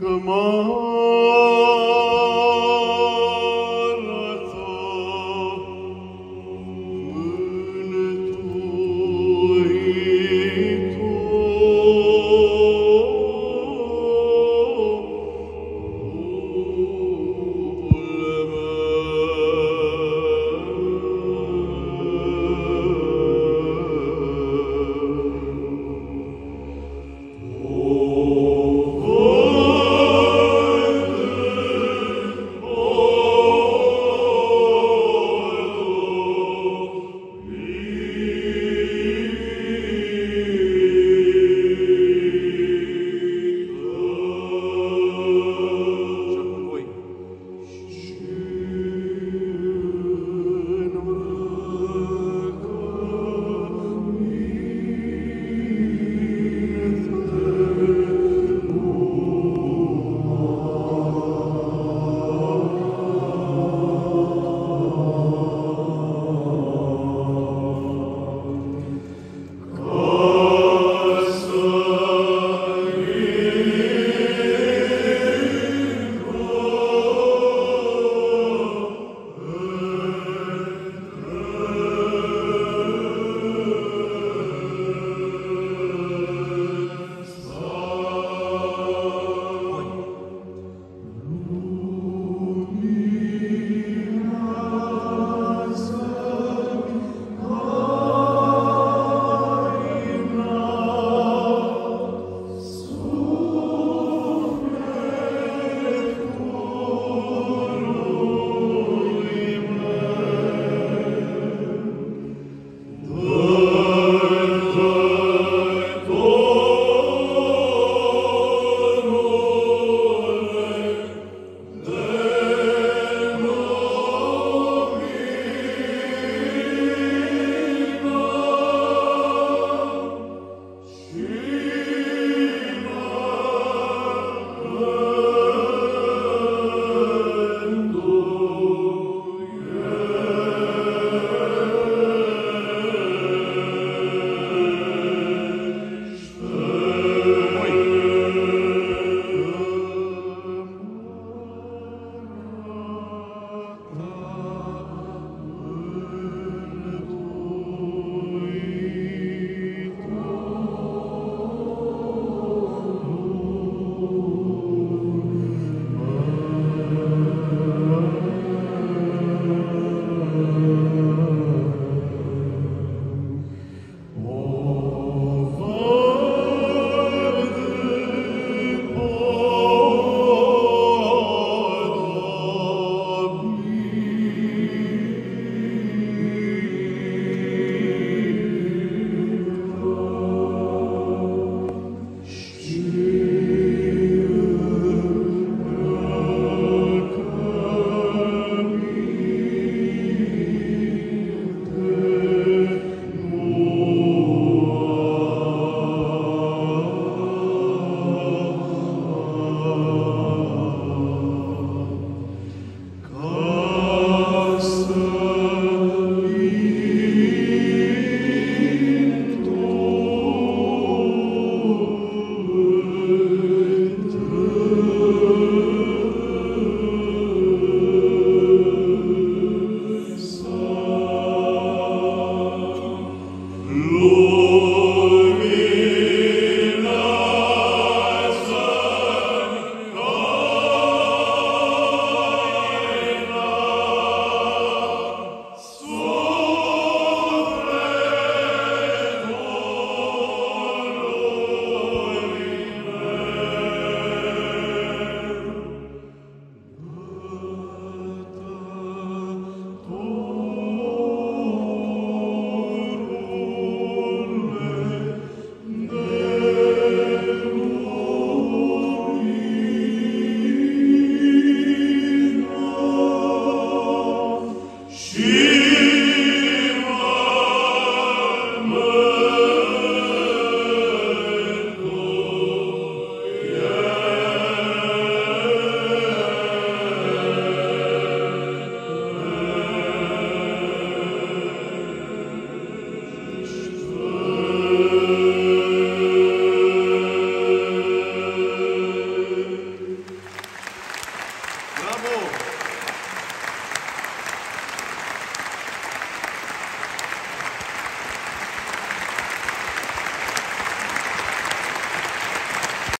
Come on.